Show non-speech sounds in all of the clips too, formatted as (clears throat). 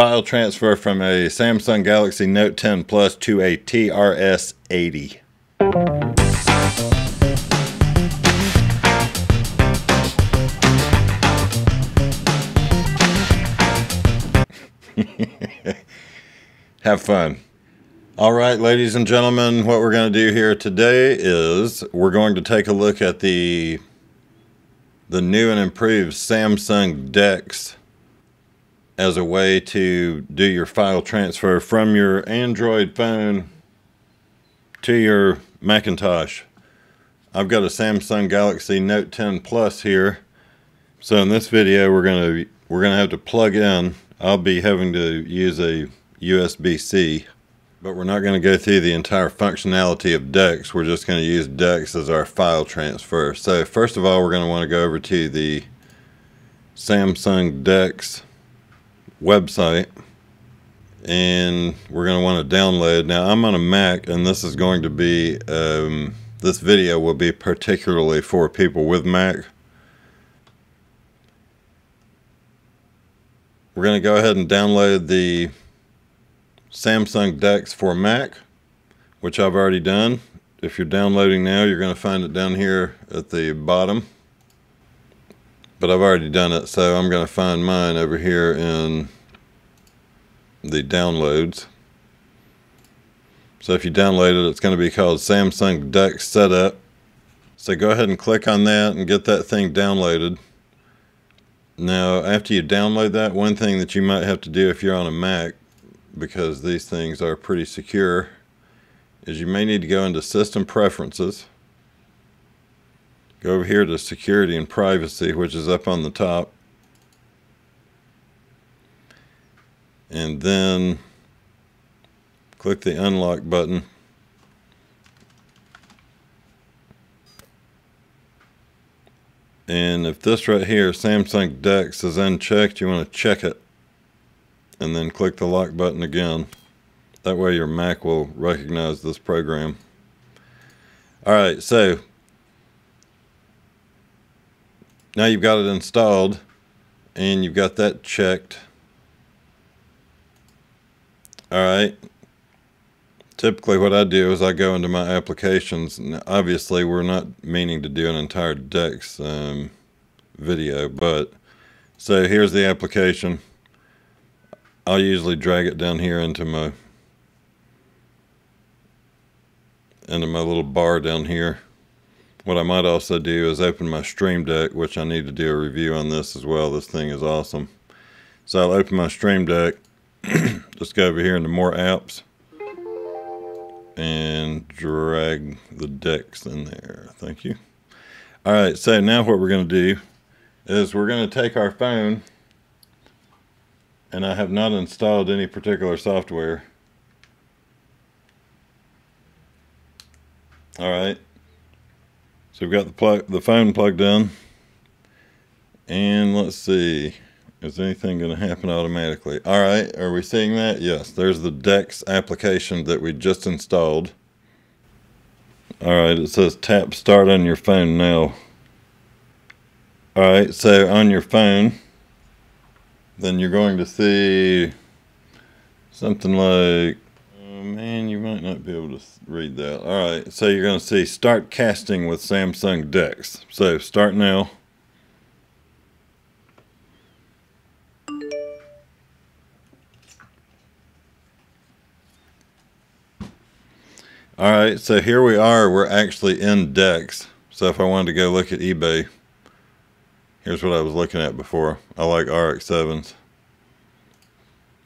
file transfer from a Samsung Galaxy Note 10 Plus to a TRS 80. (laughs) Have fun. All right, ladies and gentlemen, what we're going to do here today is we're going to take a look at the the new and improved Samsung DeX as a way to do your file transfer from your Android phone to your Macintosh. I've got a Samsung Galaxy Note 10 Plus here. So in this video we're going to we're going to have to plug in. I'll be having to use a USB-C but we're not going to go through the entire functionality of DeX. We're just going to use DeX as our file transfer. So first of all, we're going to want to go over to the Samsung DeX website and we're going to want to download. Now I'm on a Mac and this is going to be, um, this video will be particularly for people with Mac. We're going to go ahead and download the Samsung DeX for Mac, which I've already done. If you're downloading now, you're going to find it down here at the bottom. But I've already done it, so I'm going to find mine over here in the downloads. So if you download it, it's going to be called Samsung DeX Setup. So go ahead and click on that and get that thing downloaded. Now, after you download that, one thing that you might have to do if you're on a Mac because these things are pretty secure is you may need to go into system preferences go over here to security and privacy which is up on the top and then click the unlock button and if this right here Samsung DeX is unchecked you want to check it and then click the lock button again. That way your Mac will recognize this program. Alright, so now you've got it installed and you've got that checked. Alright, typically what I do is I go into my applications. Now, obviously we're not meaning to do an entire DeX um, video, but so here's the application. I'll usually drag it down here into my into my little bar down here. What I might also do is open my Stream Deck, which I need to do a review on this as well. This thing is awesome. So I'll open my Stream Deck, (clears throat) just go over here into more apps, and drag the DeX in there. Thank you. All right, so now what we're going to do is we're going to take our phone and I have not installed any particular software. All right. So we've got the plug, the phone plugged in. And let's see, is anything going to happen automatically? All right, are we seeing that? Yes, there's the DeX application that we just installed. All right, it says tap start on your phone now. All right, so on your phone, then you're going to see something like, oh man, you might not be able to read that. All right, so you're going to see start casting with Samsung DeX. So start now. All right, so here we are. We're actually in DeX. So if I wanted to go look at eBay, Here's what I was looking at before. I like RX-7s.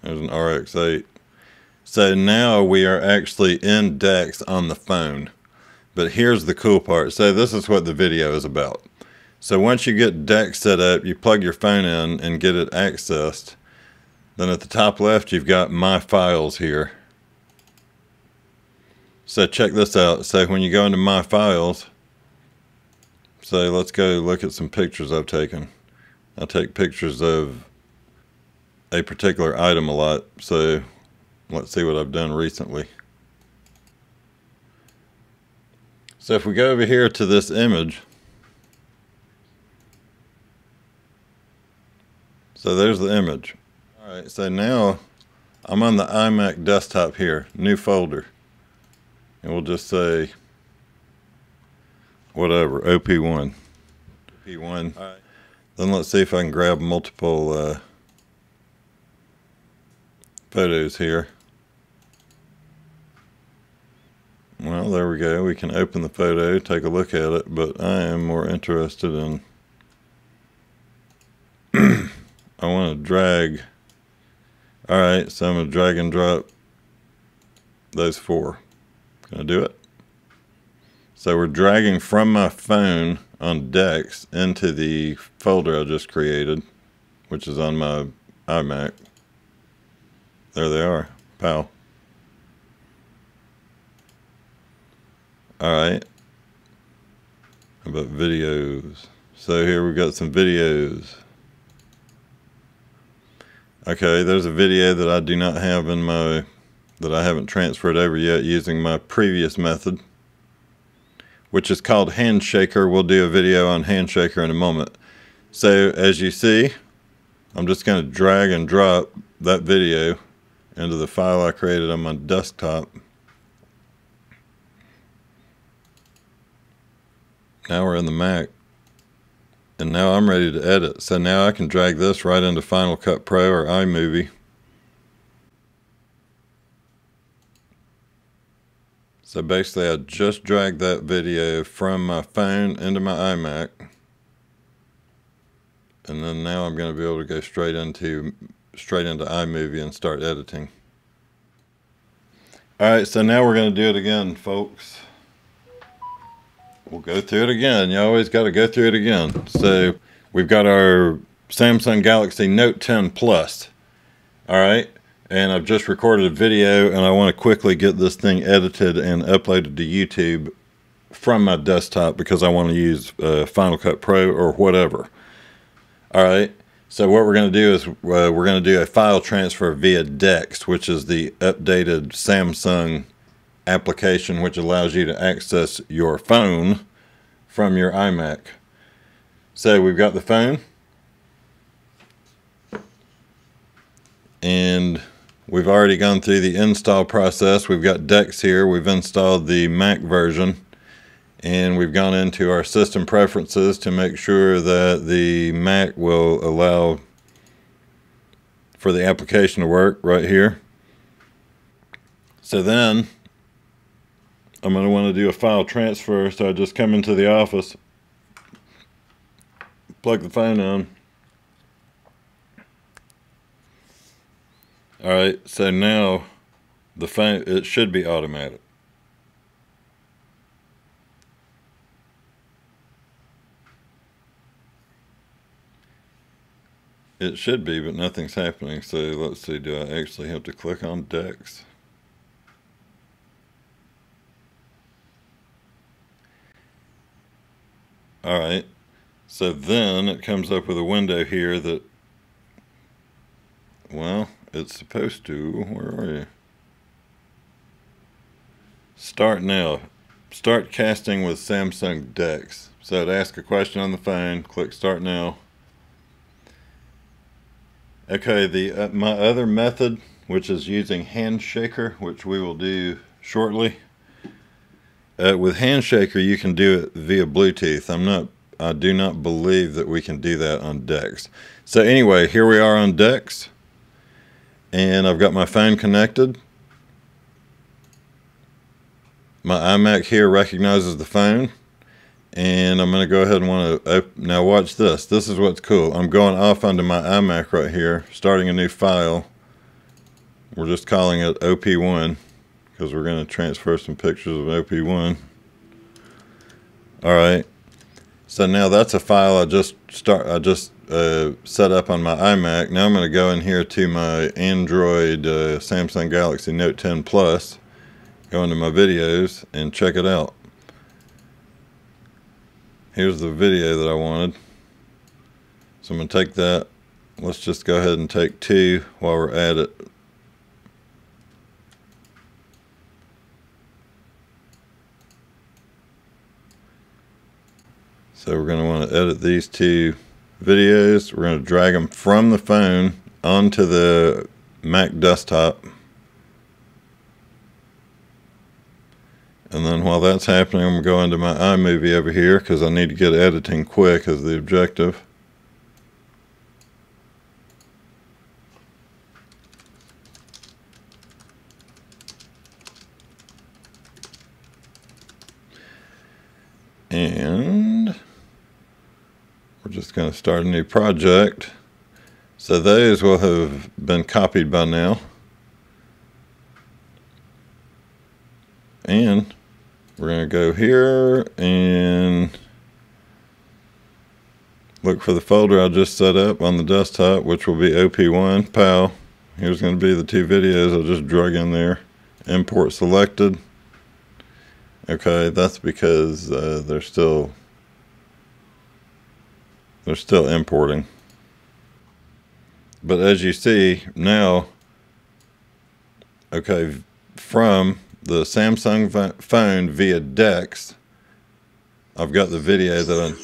There's an RX-8. So now we are actually in DeX on the phone. But here's the cool part. So this is what the video is about. So once you get DeX set up, you plug your phone in and get it accessed. Then at the top left, you've got My Files here. So check this out. So when you go into My Files, so let's go look at some pictures I've taken. I take pictures of a particular item a lot, so let's see what I've done recently. So if we go over here to this image, so there's the image. All right, so now I'm on the iMac desktop here, new folder. And we'll just say whatever, OP1. OP1. All right. Then let's see if I can grab multiple uh, photos here. Well, there we go. We can open the photo, take a look at it, but I am more interested in (clears throat) I want to drag alright so I'm going to drag and drop those four. Can I do it? So we're dragging from my phone on Dex into the folder I just created which is on my iMac. There they are pow alright about videos so here we've got some videos Okay, there's a video that I do not have in my, that I haven't transferred over yet using my previous method, which is called Handshaker. We'll do a video on Handshaker in a moment. So as you see, I'm just going to drag and drop that video into the file I created on my desktop. Now we're in the Mac and now I'm ready to edit. So now I can drag this right into Final Cut Pro or iMovie. So basically I just dragged that video from my phone into my iMac. And then now I'm going to be able to go straight into straight into iMovie and start editing. Alright, so now we're going to do it again, folks we'll go through it again. You always got to go through it again. So we've got our Samsung Galaxy Note 10 Plus. All right. And I've just recorded a video and I want to quickly get this thing edited and uploaded to YouTube from my desktop because I want to use uh, Final Cut Pro or whatever. All right. So what we're going to do is uh, we're going to do a file transfer via Dex, which is the updated Samsung application which allows you to access your phone from your iMac. So we've got the phone and we've already gone through the install process. We've got Dex here. We've installed the Mac version and we've gone into our system preferences to make sure that the Mac will allow for the application to work right here. So then I'm going to want to do a file transfer, so I just come into the office, plug the phone on. Alright, so now the phone, it should be automatic. It should be, but nothing's happening. So let's see, do I actually have to click on Dex? All right. So then it comes up with a window here that, well, it's supposed to, where are you? Start now. Start casting with Samsung Dex. So to ask a question on the phone, click start now. Okay, the uh, my other method, which is using Handshaker, which we will do shortly. Uh, with Handshaker, you can do it via Bluetooth. I'm not, I do not believe that we can do that on Dex. So anyway, here we are on Dex, and I've got my phone connected. My iMac here recognizes the phone, and I'm going to go ahead and want to, now watch this. This is what's cool. I'm going off onto my iMac right here, starting a new file. We're just calling it OP1 because we're going to transfer some pictures of OP1. All right. So now that's a file I just start. I just uh, set up on my iMac. Now I'm going to go in here to my Android uh, Samsung Galaxy Note 10 Plus. Go into my videos and check it out. Here's the video that I wanted. So I'm going to take that. Let's just go ahead and take two while we're at it. So we're going to want to edit these two videos. We're going to drag them from the phone onto the Mac desktop. And then while that's happening, I'm going to my iMovie over here because I need to get editing quick as the objective. And just going to start a new project. So those will have been copied by now. And we're going to go here and look for the folder I just set up on the desktop, which will be OP1, PAL. Here's going to be the two videos I just drug in there. Import selected. Okay, that's because uh, they're still they're still importing. But as you see now, okay, from the Samsung phone via DeX, I've got the video that I.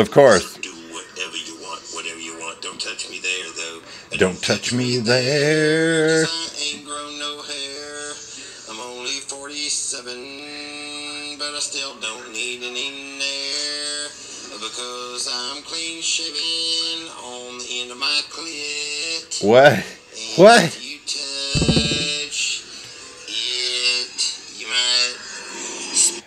Of course. Do whatever you want, whatever you want. Don't touch me there, though. Don't touch me there. but I still don't need any nair because I'm clean shaven on the end of my clit. What? And what? You touch it, you might.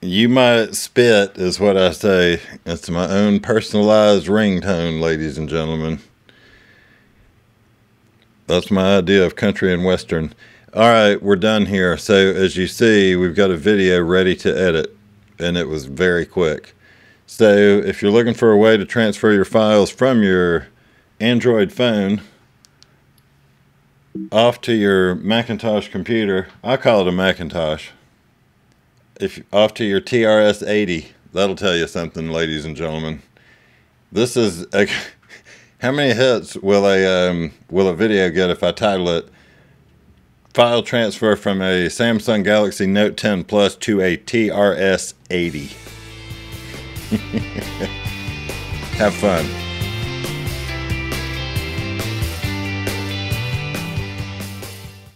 You might spit, is what I say. It's my own personalized ringtone, ladies and gentlemen. That's my idea of country and western. All right, we're done here. So as you see, we've got a video ready to edit and it was very quick. So if you're looking for a way to transfer your files from your Android phone off to your Macintosh computer, I call it a Macintosh. If off to your TRS-80, that'll tell you something, ladies and gentlemen. This is a, (laughs) how many hits will a um, will a video get if I title it file transfer from a Samsung Galaxy Note 10 Plus to a TRS 80. Have fun.